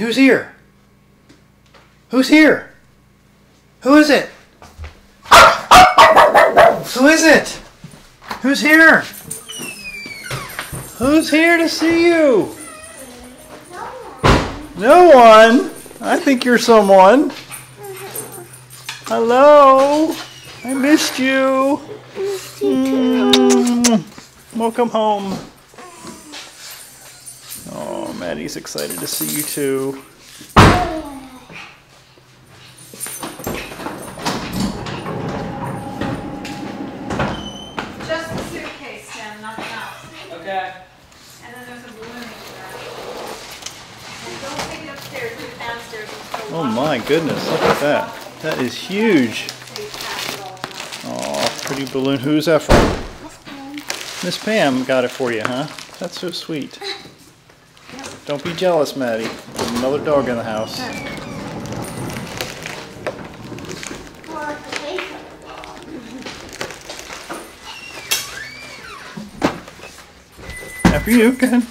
who's here? Who's here? Who is it? Who is it? Who's here? Who's here to see you? No one. I think you're someone. Hello. I missed you. Mm. Welcome home. Maddie's excited to see you too. Just the suitcase, Tim, not the. Okay. And then there's a balloon in there. Don't take it upstairs, leave it downstairs. Oh my goodness, look at that. That is huge. So you pass it all around. Oh, pretty balloon. Who's that from? Miss Pam got it for you, huh? That's so sweet. Don't be jealous, Maddie. There's another dog in the house. After you, go ahead.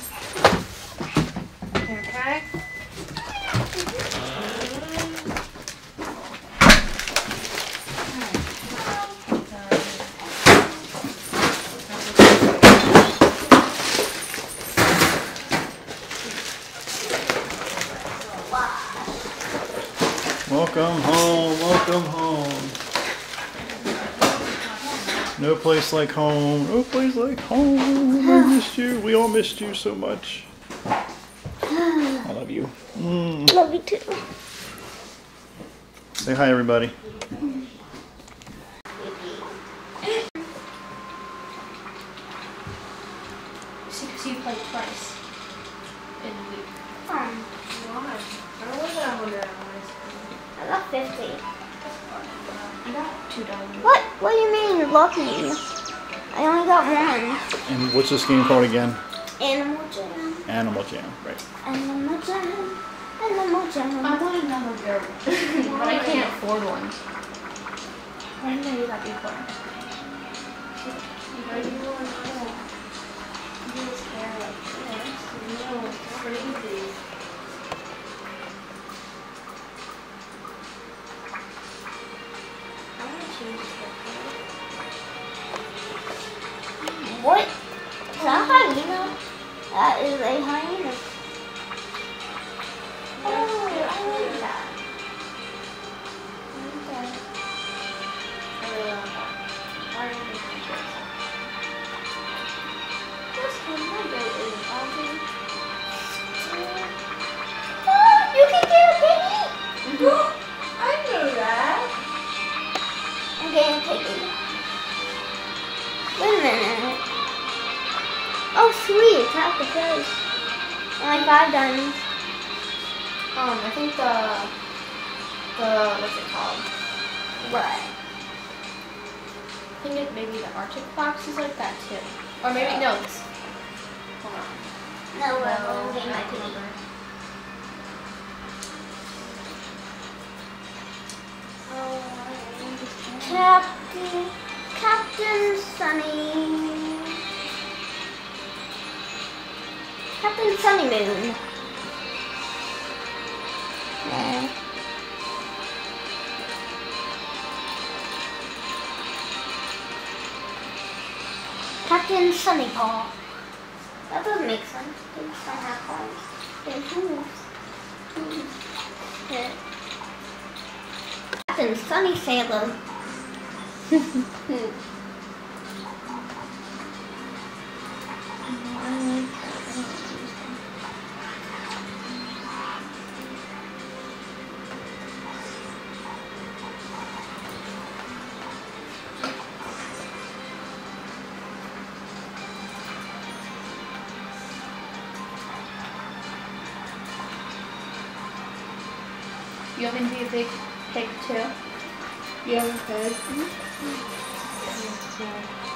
Okay. Welcome home, welcome home. No place like home, no place like home. I missed you. We all missed you so much. I love you. Mm. Love you too. Say hi, everybody. What's this game called again? Animal Jam. Animal Jam, right? Animal Jam. Animal Jam. I want another girl, but I can't afford one. I didn't know you got before. Why do you want Sunny Paw. That doesn't make sense. Things don't have paws. They're hooves. Hooves. Hmm. Yeah. Captain Sunny Sailor. You want me to be a big pig too? A pig? Yeah. That's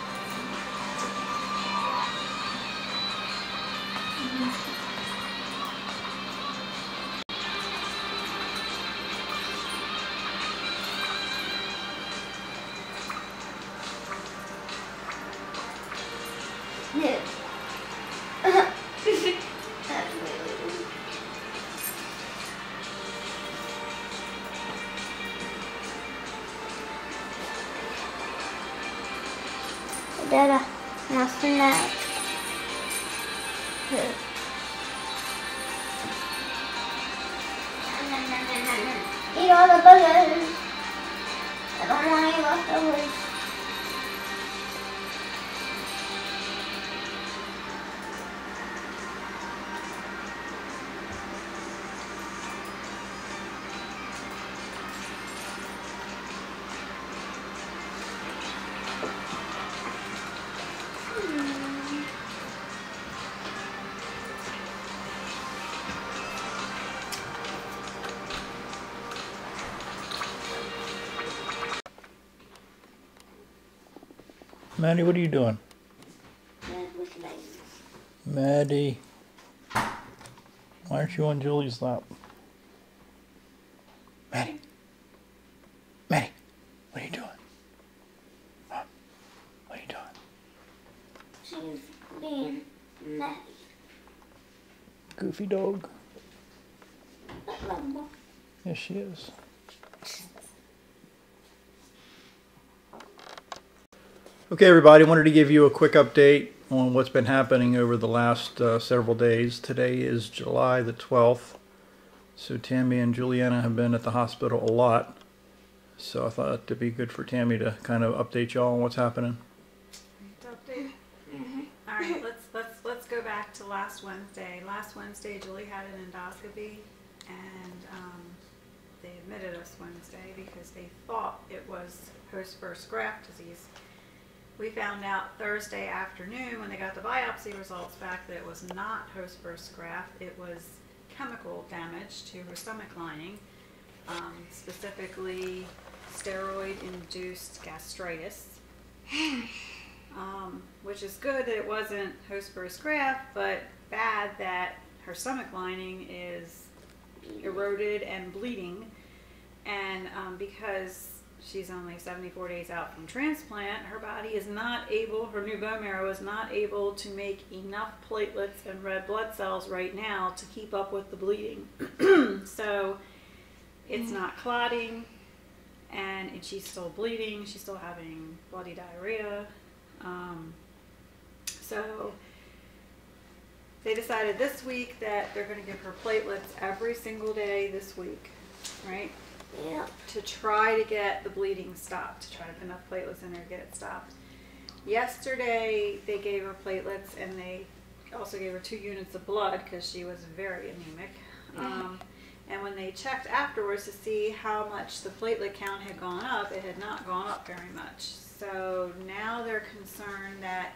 Maddie, what are you doing? Maddie. Why aren't you on Julie's lap? Maddie. Maddie, what are you doing? Huh? What are you doing? She's being nice. Goofy dog. Yes, she is. Okay, everybody, wanted to give you a quick update on what's been happening over the last uh, several days. Today is July the 12th, so Tammy and Juliana have been at the hospital a lot. So I thought it'd be good for Tammy to kind of update y'all on what's happening. Update. All right, let's, let's, let's go back to last Wednesday. Last Wednesday, Julie had an endoscopy and, um, they admitted us Wednesday because they thought it was host versus graft disease. We found out Thursday afternoon when they got the biopsy results back that it was not host versus graft. It was chemical damage to her stomach lining, um, specifically steroid-induced gastritis. Um, which is good that it wasn't host versus graft, but bad that her stomach lining is eroded and bleeding. And um, because she's only 74 days out from transplant, her body is not able, her new bone marrow is not able to make enough platelets and red blood cells right now to keep up with the bleeding. so it's not clotting, and, and she's still bleeding, she's still having bloody diarrhea. Um, so they decided this week that they're going to give her platelets every single day this week, right? Yeah. To try to get the bleeding stopped, to try to put enough platelets in her to get it stopped. Yesterday they gave her platelets and they also gave her two units of blood because she was very anemic. Um, and when they checked afterwards to see how much the platelet count had gone up, it had not gone up very much. So now they're concerned that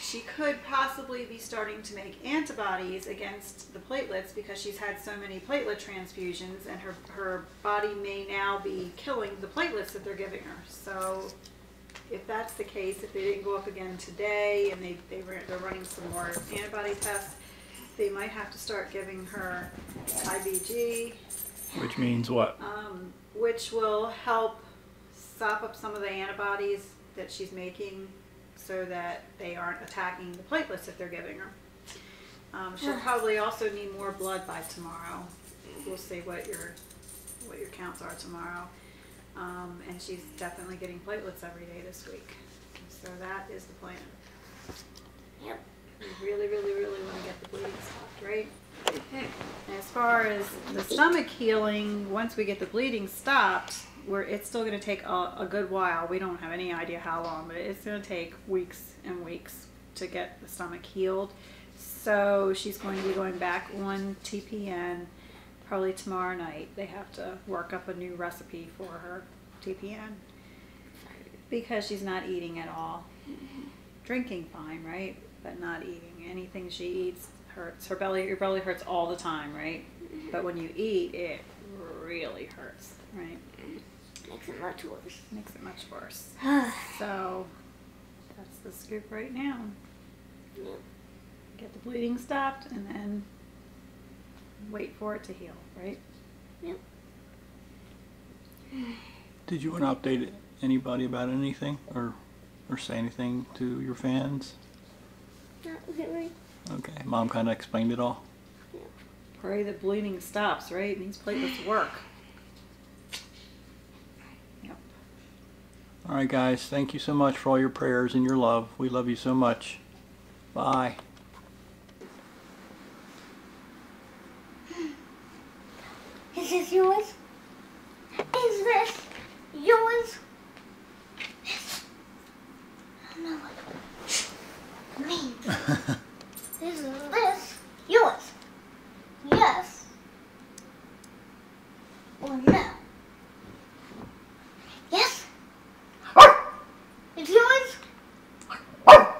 she could possibly be starting to make antibodies against the platelets because she's had so many platelet transfusions and her, her body may now be killing the platelets that they're giving her. So if that's the case, if they didn't go up again today and they, they were, they're running some more antibody tests, they might have to start giving her IVIG, Which means what? um, which will help sop up some of the antibodies that she's making so that they aren't attacking the platelets that they're giving her. Um, she'll probably also need more blood by tomorrow. We'll see what your what your counts are tomorrow. Um, and she's definitely getting platelets every day this week. So that is the plan. Yep. We really, really, really want to get the bleeding stopped, right? As far as the stomach healing, once we get the bleeding stopped, we're, it's still going to take a, a good while. We don't have any idea how long, but it's going to take weeks and weeks to get the stomach healed. So she's going to be going back on TPN probably tomorrow night. They have to work up a new recipe for her TPN because she's not eating at all. Drinking fine, right? But not eating. Anything she eats hurts. Her belly, your belly hurts all the time, right? Mm-hmm. But when you eat, it really hurts, right? Makes it much worse. Makes it much worse. So that's the scoop right now. Yep. Get the bleeding stopped and then wait for it to heal, right? Yep. Did you want to update anybody about anything or or say anything to your fans? Not really. Okay, mom kind of explained it all. Pray the bleeding stops, right? These platelets work. All right, guys. Thank you so much for all your prayers and your love. We love you so much. Bye. Is this yours? Is this yours? I don't know what it means. is this yours? Yes or no? Yes? It's yours? Oh,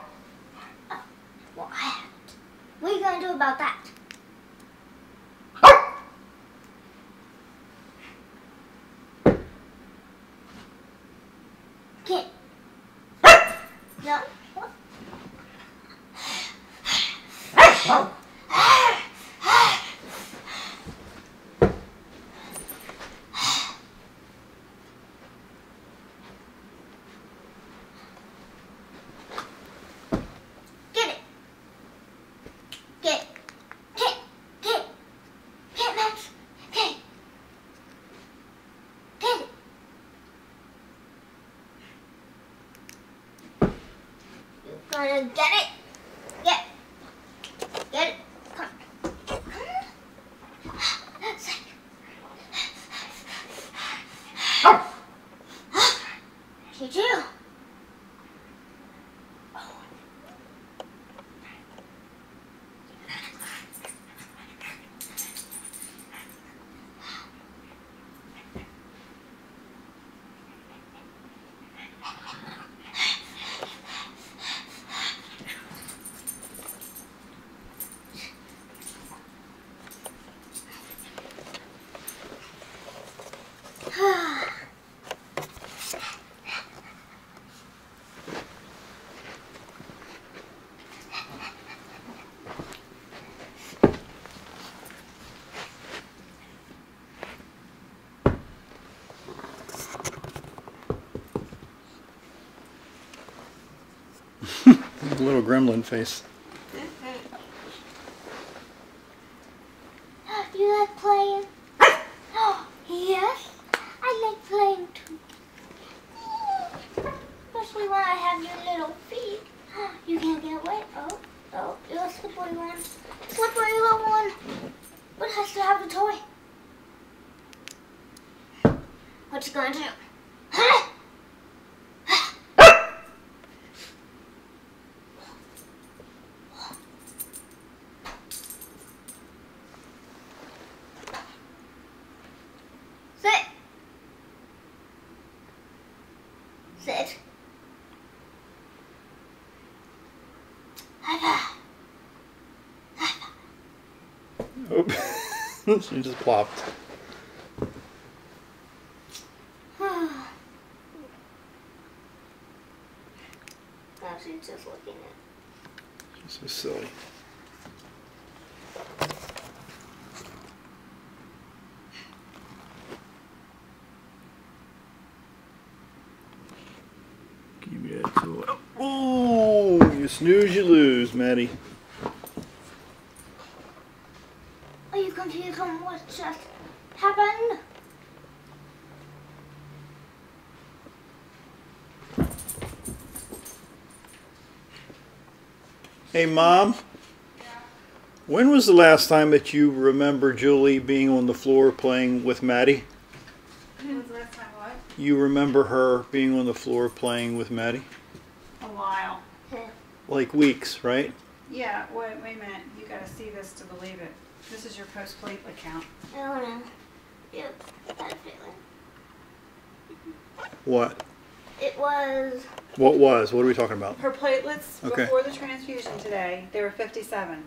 well, I have it. What are you going to do about that? Get. No. Get it. Get. Get. Get. Get, Max. Get. Get it. You gonna get it? Get. Get it. Come. Come. Say. Did you? Little gremlin face. You like playing? yes, I like playing too. Especially when I have your little feet. You can't get away. Oh, oh, you're a slippery one. Slippery little one. But has to have the toy. What you going to do? Sit. Oh, she just plopped. Now she's just looking at. So silly. Give me that toy. Oh, you snooze, you lose, Maddie. Are you confused on what just happened? Hey, Mom. When was the last time that you remember Julie being on the floor playing with Maddie? When was the last time what? You remember her being on the floor playing with Maddie? A while. Like weeks, right? Yeah, wait, wait a minute. You gotta see this to believe it. This is your post platelet count. I don't know. Yep, had a feeling. What? It was What was? What are we talking about? Her platelets Okay. before the transfusion today, they were 57.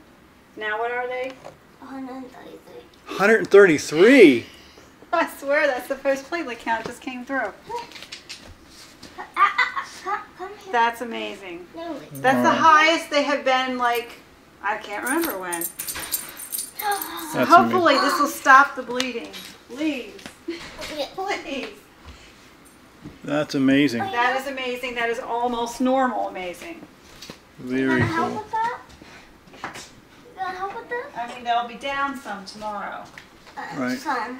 Now what are they? 133. 133. I swear that's the first platelet count just came through. Come, come here. That's amazing. No, That's the highest they have been like I can't remember when. So That's hopefully this will stop the bleeding. Please. Please. That's amazing. That is amazing. That is almost normal amazing. Very gonna help cool. with that? You help with that? I mean, they'll be down some tomorrow. Uh, right. Some.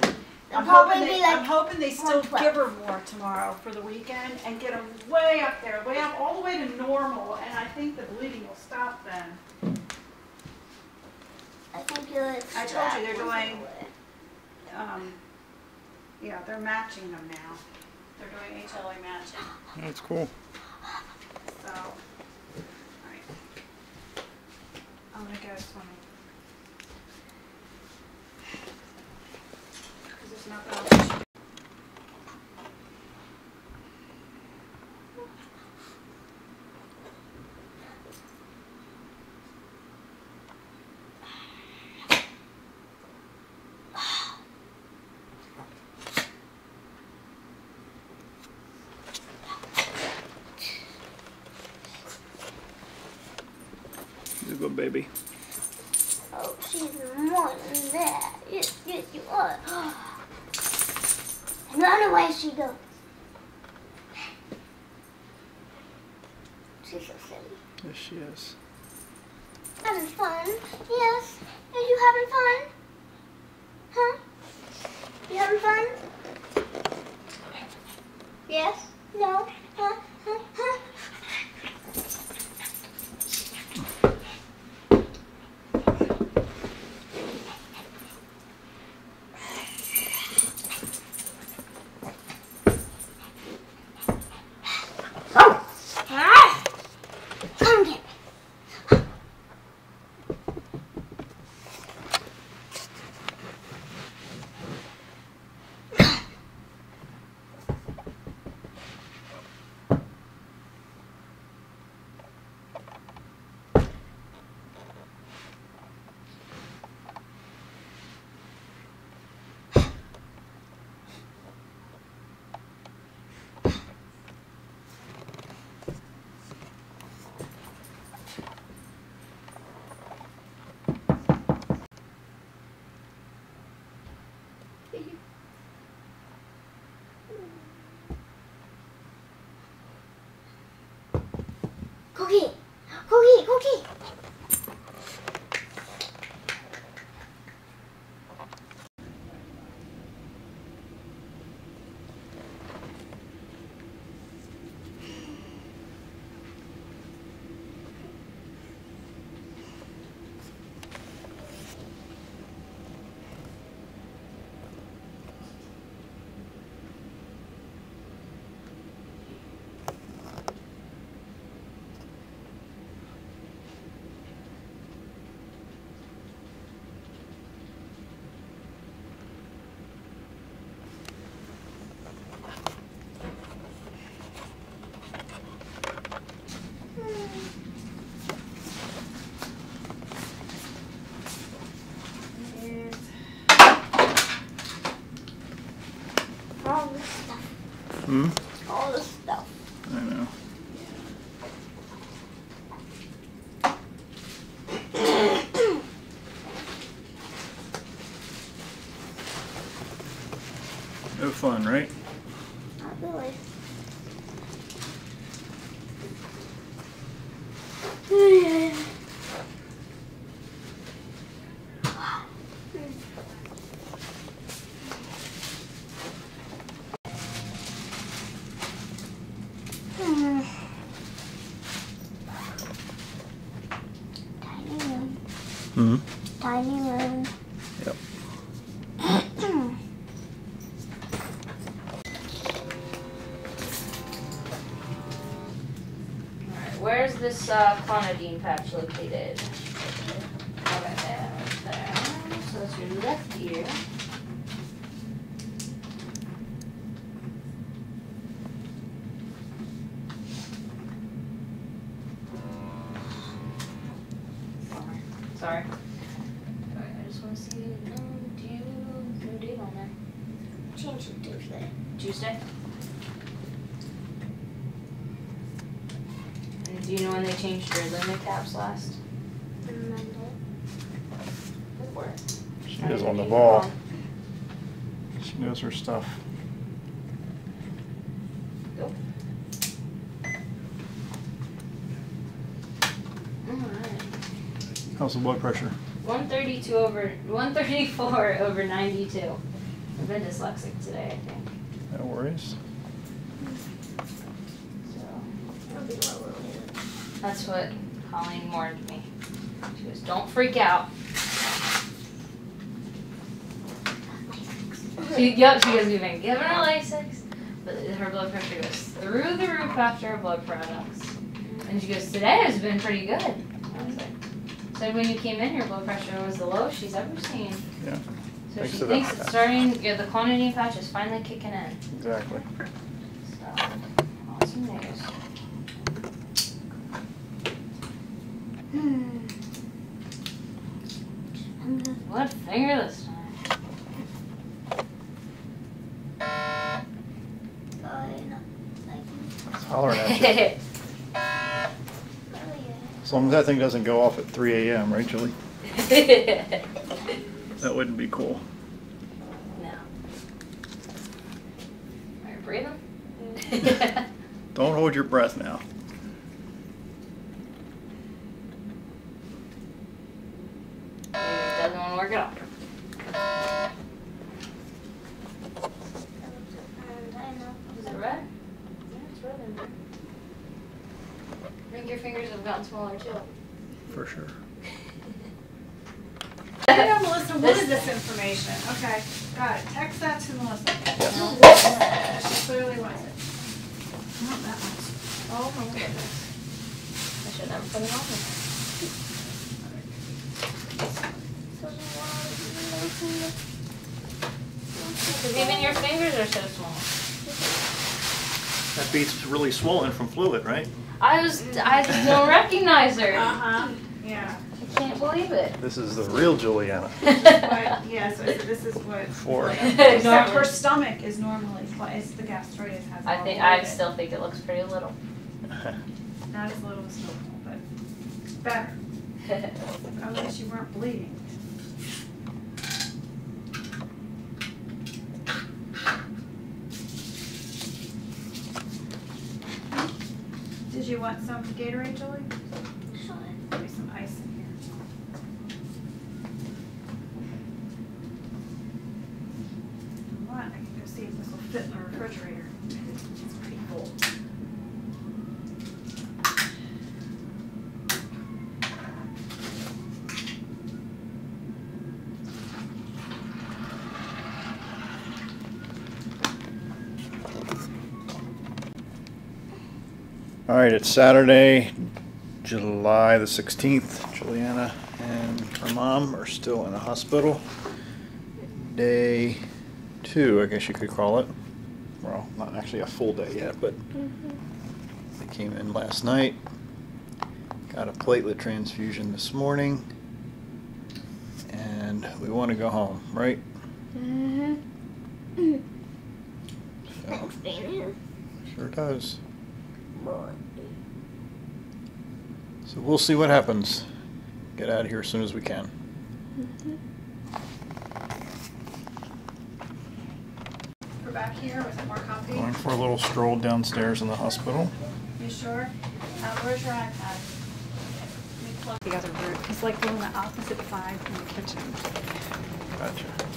I'm hoping, they, like I'm hoping they still 112. give her more tomorrow for the weekend and get them way up there, way up, all the way to normal, and I think the bleeding will stop then. I think you're. I told you they're going- Um, yeah, they're matching them now. They're doing HLA matching, That's cool. so, alright. I'm gonna go swimming. Cause there's nothing else to do. You good baby. Oh, she's more than that. Yes, yes, you are. And run away she goes. She's so silly. Yes, she is. コーヒー。コーコ All stuff. Hmm? All stuff. I know. No fun, right? Not really. Tiny room. Hmm. Tiny room. Yep. Alright, where's this uh, clonidine patch located? Okay, there, there. So that's your left ear. Bummer. Sorry. Alright, I just want to see. No, do you no date on there? Change it Tuesday. Tuesday. And do you know when they changed your lumen caps last? Monday. Good work. She I is didn't on the mean ball. wrong. She knows her stuff. Go. Alright. How's the blood pressure? One thirty-two over, one thirty-four over ninety-two. I've been dyslexic today, I think. No worries. So that's what Colleen warned me. She goes, "Don't freak out." She, yep, she goes, "We've been giving her Lasix, but her blood pressure goes through the roof after her blood products." And she goes, "Today has been pretty good." I was "So when you came in, your blood pressure was the lowest she's ever seen." Yeah. So Thanks she to the thinks patch. it's starting. Yeah, the clonidine patch is finally kicking in. Exactly. So, awesome news. What finger this time? It's hollering at you. As long as that thing doesn't go off at 3 a.m., right, Julie? That wouldn't be cool. no. Are you breathing? Don't hold your breath now. Maybe it doesn't want to work out. Is it red? Yeah, it's red in there. I think your fingers have gotten smaller too. For sure. I know Melissa This- wanted this information. Okay, got it. Text that to Melissa. Yes. She clearly wants it. Not that much. Oh my goodness. I should never put it on there. Because even your fingers are so small. That beats really swollen from fluid, right? I was, I just don't recognize her. Uh-huh, yeah. I can't believe it. This is the real Juliana. This is what, yeah, so this is what. Four. Except her stomach is normally, flat. it's the gastritis has. I think, I it. still think it looks pretty little. Not as little as normal, but better. Otherwise you weren't bleeding. Did you want some Gatorade, Julie? Maybe some ice in here. If you want, I can go see if this will fit in the refrigerator. It's pretty full. All right, it's Saturday, July the 16th. Juliana and her mom are still in the hospital. Day two, I guess you could call it. Well, not actually a full day yet, but mm-hmm. they came in last night. Got a platelet transfusion this morning. And we want to go home, right? Mm-hmm. So, sure does. So we'll see what happens. Get out of here as soon as we can. We're back here, was it more comfy? Going for a little stroll downstairs in the hospital. You sure? Uh, where's your iPad? Let me plug the other room. It's like on the opposite side from the kitchen. Gotcha.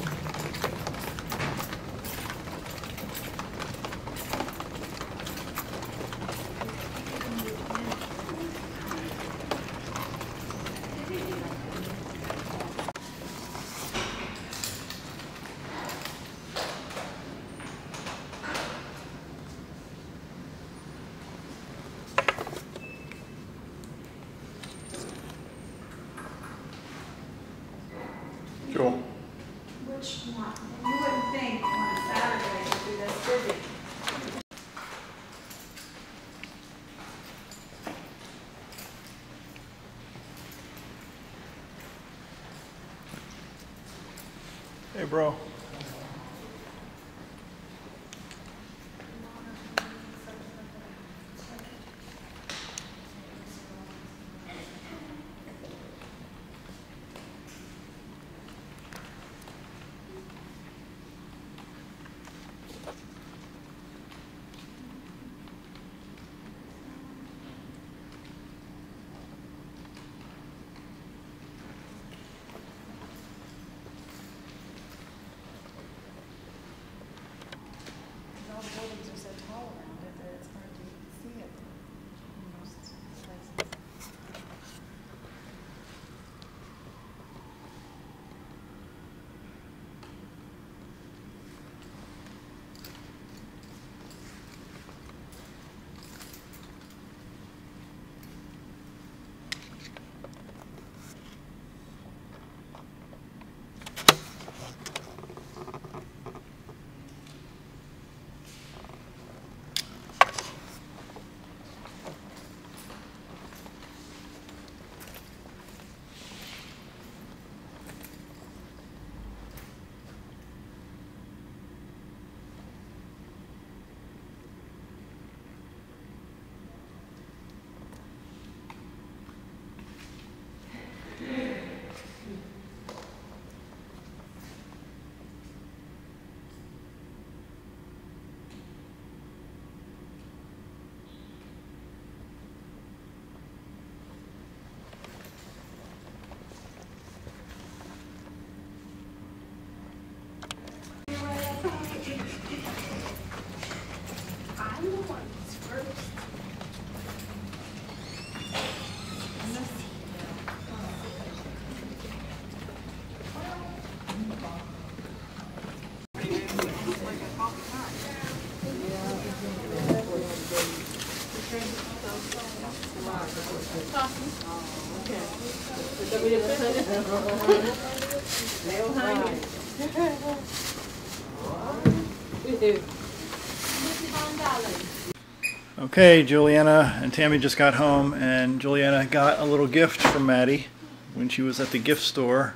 Okay, Juliana and Tammy just got home, and Juliana got a little gift from Maddie when she was at the gift store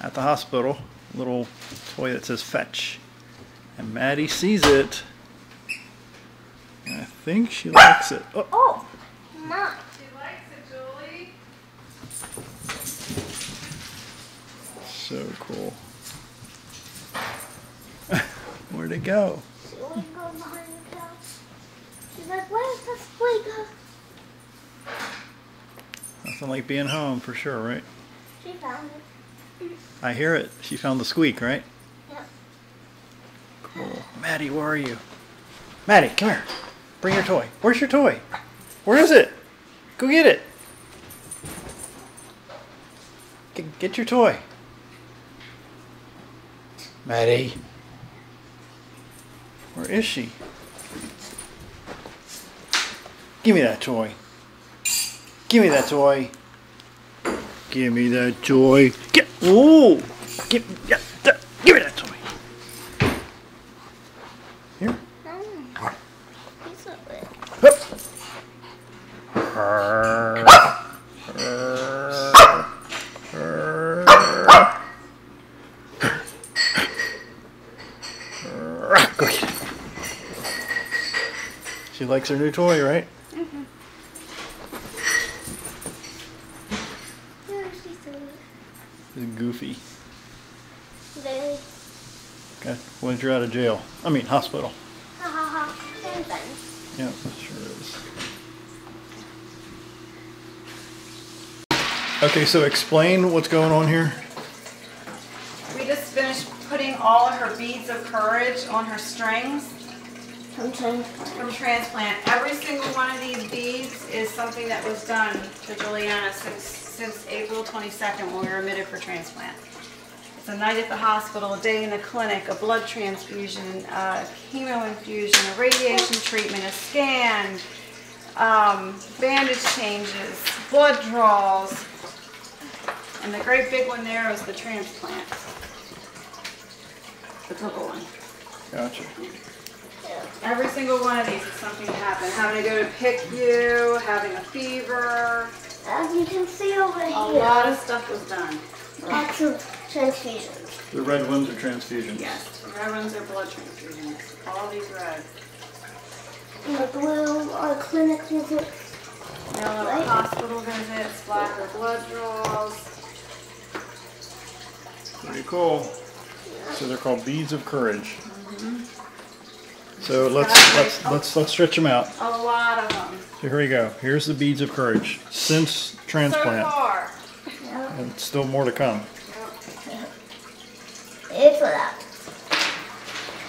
at the hospital. A little toy that says fetch. And Maddie sees it. And I think she likes it. Oh, Oh. She likes it, Julie. So cool. Where'd it go? She go behind the couch. She's like, where's the squeaker? Nothing like being home for sure, right? She found it. I hear it. She found the squeak, right? Yep. Cool. Maddie, where are you? Maddie, come here. Bring your toy. Where's your toy? Where is it? Go get it. Get, get your toy. Maddie. Where is she? Give me that toy. Give me that toy. Give me that toy. Get. Ooh. Give. Yeah. th- Give me that toy. Here. Oh. He's so weird. Hup. Go get it. She likes her new toy, right? Mm-hmm. Yeah, she's so weird. It's goofy. Very. Okay, once you're out of jail. I mean, hospital. Ha ha ha. Same thing. Yeah, it sure is. Okay, so explain what's going on here. We just finished putting all of her beads of courage on her strings From transplant. from transplant. Every single one of these beads is something that was done to Juliana since, since April 22nd when we were admitted for transplant. It's a night at the hospital, a day in the clinic, a blood transfusion, a chemo infusion, a radiation treatment, a scan, um, bandage changes, blood draws, and the great big one there is the transplant. The purple one. Gotcha. Every single one of these is something that happened. Having to go to pick you, having a fever, As you can see over a here, A lot of stuff was done. lots of transfusions. The red ones are transfusions. Yes, the red ones are blood transfusions. All these red. And the blue are clinic visits. Yellow are hospital visits, black are blood draws. Pretty cool. So they're called beads of courage. Mm-hmm. So let's let's let's let's stretch them out. A lot of them. So here we go. Here's the beads of courage since So transplant, far. and still more to come. It's for that.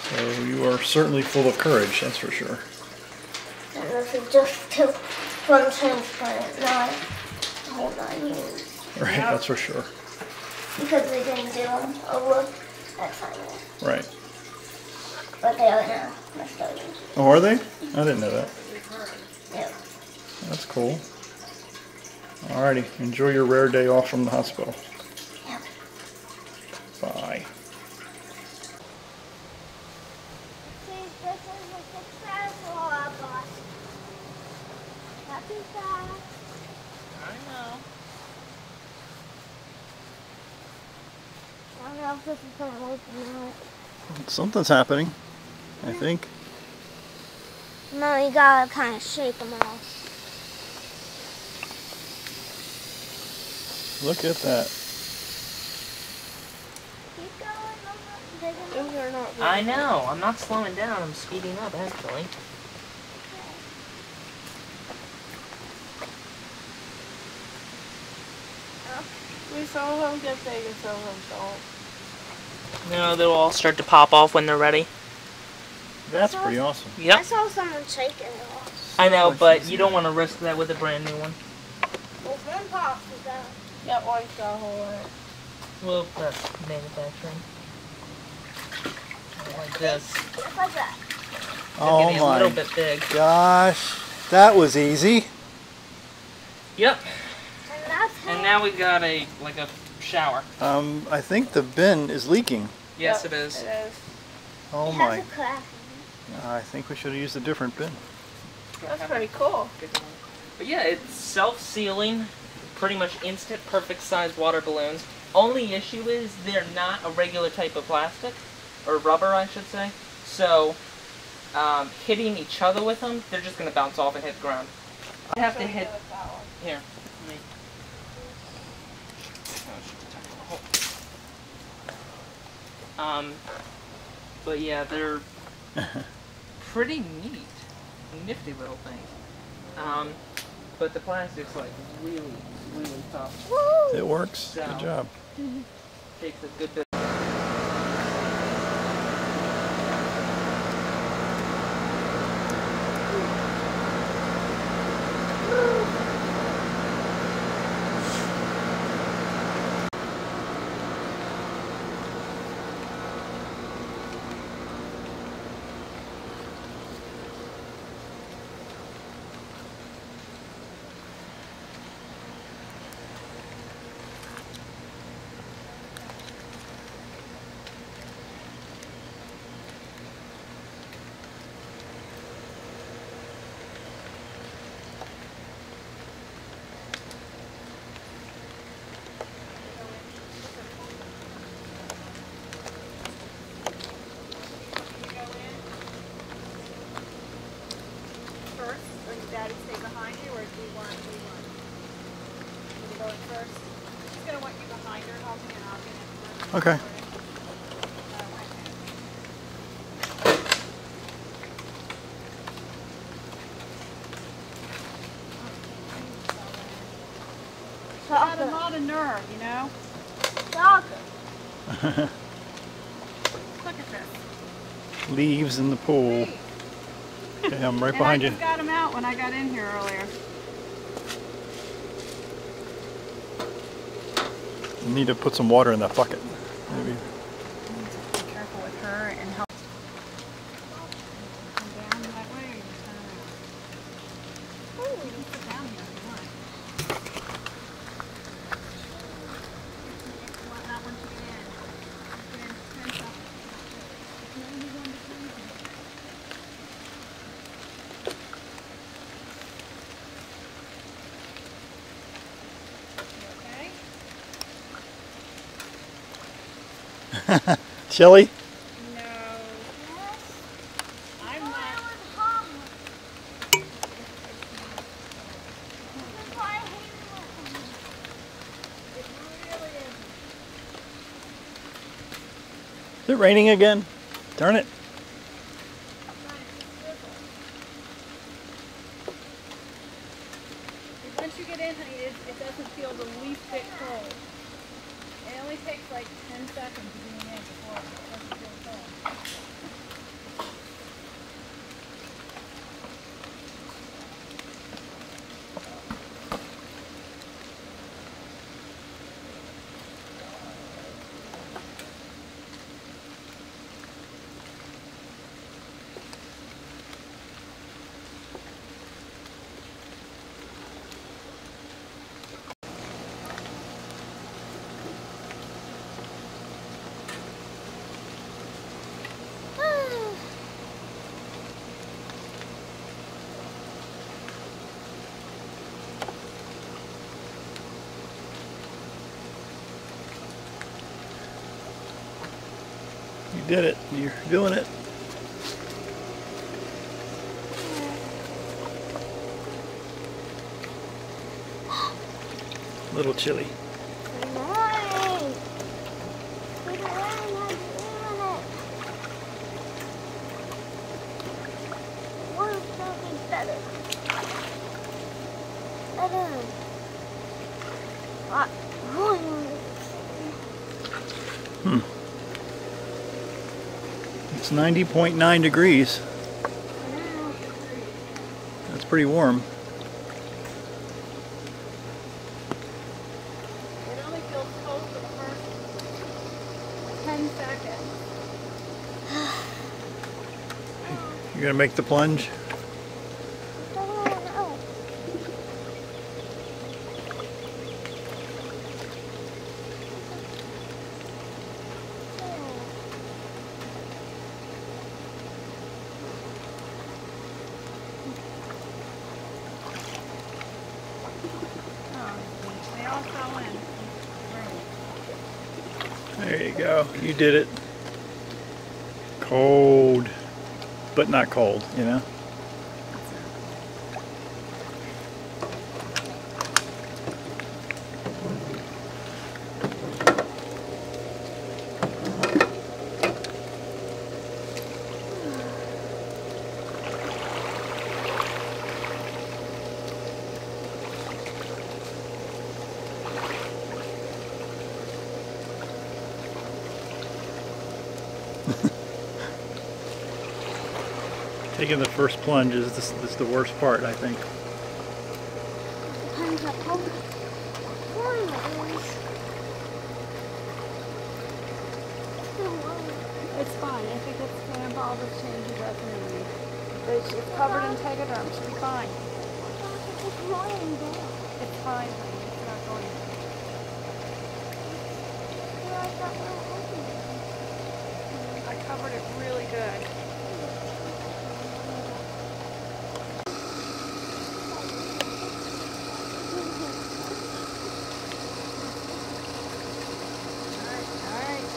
So you are certainly full of courage, that's for sure. And this is just to from transplant, not the whole nine years. Right, Yep. that's for sure. Because they didn't do them over at final. Right. But they are now. They're. Oh, are they? I didn't know that. Yep. That's cool. Alrighty, enjoy your rare day off from the hospital. Yep. Bye. See, this is a success for our boss. Not too fast. I know. I don't know if this is gonna work or not. Something's happening, I think. No, you gotta kind of shake them off. Look at that. Keep going. I'm not digging. You're I know. I'm not slowing down. I'm speeding up, actually. We some of them get big and some of them don't. No, they'll all start to pop off when they're ready. That's pretty awesome. I saw someone shaking it off. I know, but you don't want to risk that with a brand new one. Well, one pops is out. Yep, one's got a hole in it. Well, that's manufacturing. Like this. Just like that. Oh Maybe a little my bit big. gosh, that was easy. Yep. And And now we got a like a shower. Um, I think the bin is leaking. Yes, Yep, it is. It is. Oh it my, has a crack. I think we should have used a different bin. That's pretty cool. But yeah, it's self-sealing, pretty much instant, perfect sized water balloons. Only issue is they're not a regular type of plastic, or rubber, I should say. So, um, hitting each other with them, they're just gonna bounce off and hit the ground. I have to hit here. me- Um, but yeah, they're pretty neat, nifty little thing. Um, but the plastic's like really, really tough. Woo! It works. Good So- job. Takes a good bit. First, or your daddy stay behind you, or do you want, do you want? You to go in first? She's gonna want you behind her, help me, and I'll get in first. Okay. Got a lot of nerve, you know? Soccer. Look at this. Leaves in the pool. Okay, I'm right And I behind you. just got him out when I got in here earlier. Need to put some water in that bucket. Maybe. Be careful with her and help. Come down that way, or you turn around? You can sit down here if you want. You want that one to get in. Get in, turn south. No, you want to turn south. You Shelly? No. I'm. Is it raining again? Darn it. Once you get in, honey, it, it doesn't feel the least bit cold. It only takes like 10 seconds of being in before it doesn't feel cold. You did it. You're doing it. A Little chilly. Good morning. Good morning, I'm doing it. What is something better? Better. What? It's It's 90.9 degrees. That's pretty warm. It only feels cold for the first ten seconds. You gonna make the plunge? Oh, they all fell in. There you go. You did it. Cold, but not cold, you know? Taking the plunge is, this, is the worst part, I think. Depends on how warm it is. Still warm. It's fine. I think it's going to involve a change of weaponry. But it's it's covered in tegaderm. Should be fine. It's. It's fine, honey. It's not going to. Feel like that little opening. I covered it really good. All right.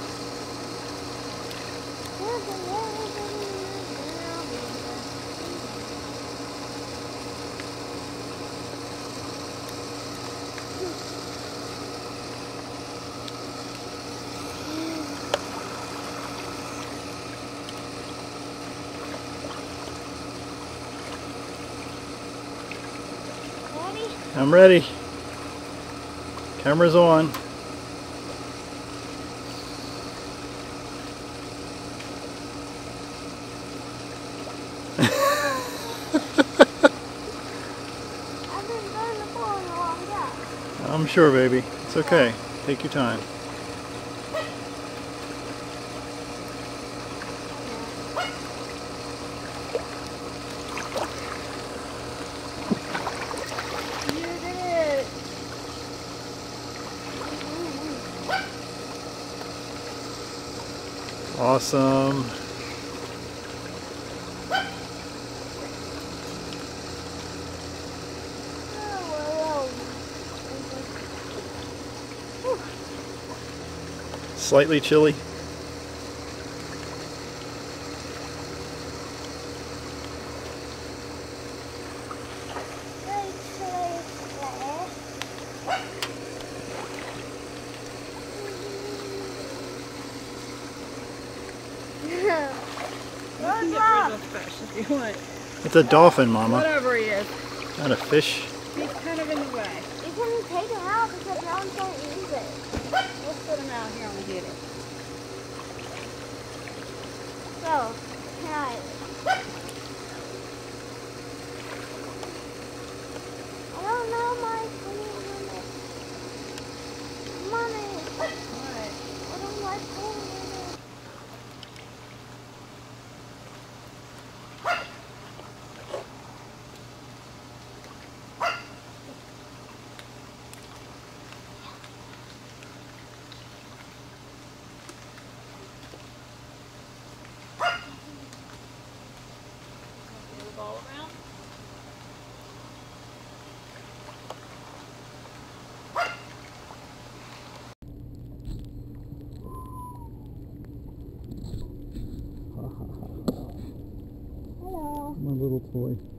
Ready? I'm ready. Camera's on. I've been going to fall in a long gap. I'm sure, baby. It's okay. Take your time. Slightly chilly. Very chilly there. You can get rid of the fish if you want. It's a dolphin, Mama. Whatever he is. Not a fish. He's kind of in the way. You can take it out because no one's going to use it. We'll put him out here on the heater. So, can I? I don't know my swimming limit. Mommy, Alright. I don't like swimming limit. Move all around. Hello.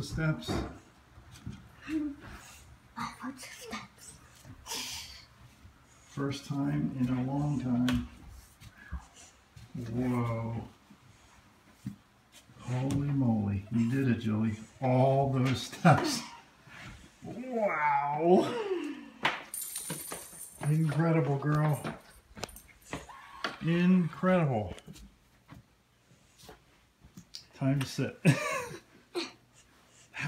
The steps. Oh, what's the steps? First time in a long time. Whoa. Holy moly. You did it, Julie. All those steps. Wow. Incredible, girl. Incredible. Time to sit.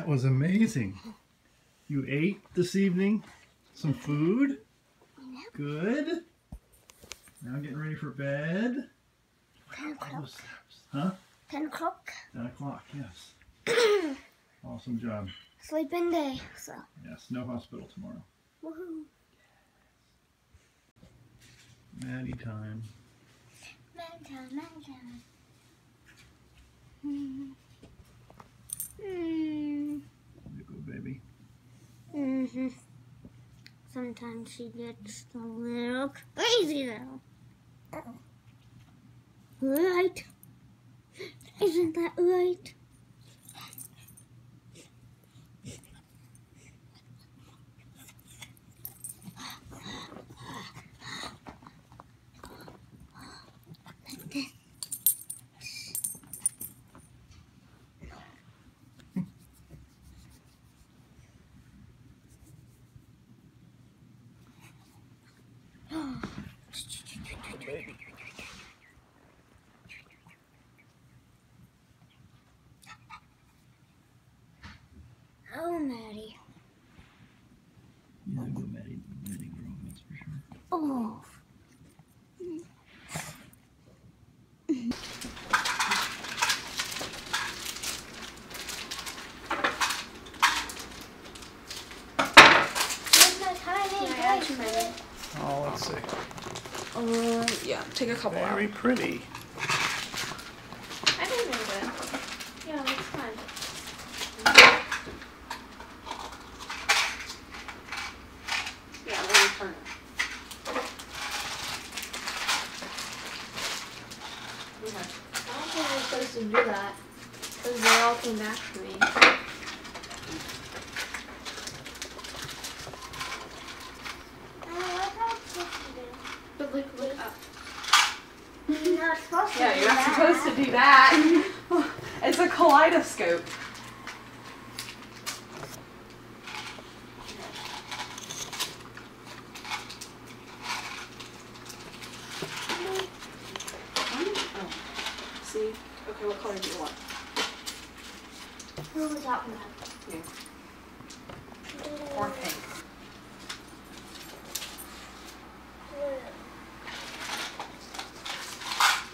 that was amazing. You ate this evening some food? Good. Now getting ready for bed. Ten All o'clock. Huh? Ten o'clock. 10 o'clock, yes. awesome job. Sleeping day. So. Yes, no hospital tomorrow. Woohoo. Maddie time. Mantown, mantown. Hmm. Hmm. There you go, baby. Mm-hmm. Sometimes she gets a little crazy though. Right? Isn't that right? Take a couple Very out. pretty. I didn't know that. Yeah, that's fine. Yeah, let me turn it. Okay. I don't think I was supposed to do that. Because they all came back to me. But look, look up. You're not supposed to Yeah, you're not that. supposed to do that. it's a kaleidoscope. Oh. See? Okay, what color do you want? Who are we talking about? You. Or pink?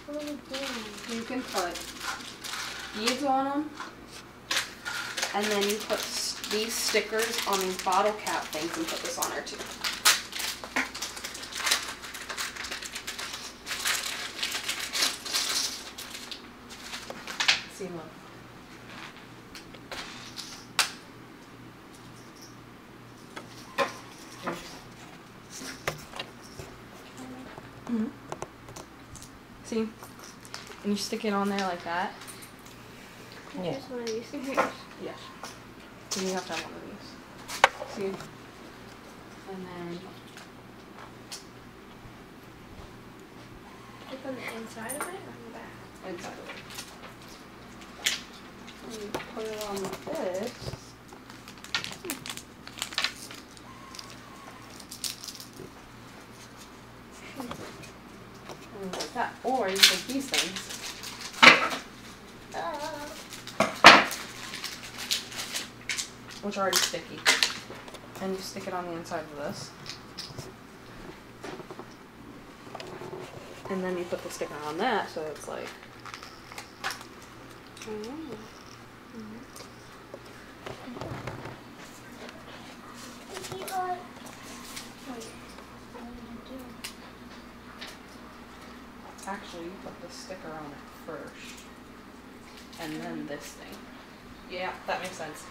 What are we doing? You can put beads on them, and then you put s- these stickers on these bottle cap things and put this on there too. See, look. Mhm. See? And you stick it on there like that. Yeah. Just one of these. Yeah. So you have to have one of these. See? And then Like on the inside of it or on the back? inside of it. And you put it on like this. Hmm. And like that. Or you take these things. Uh. Which are already sticky. And you stick it on the inside of this. And then you put the sticker on that so it's like Actually, you put the sticker on it first. And then this thing. Yeah, that makes sense.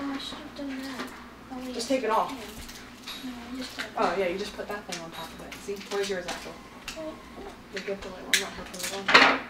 Oh, I should have done that. Oh. Just take it off. No, Oh, yeah, you just put that thing on top of it. See? Where's yours gift away one, not her one.